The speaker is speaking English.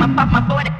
my, my, my boy.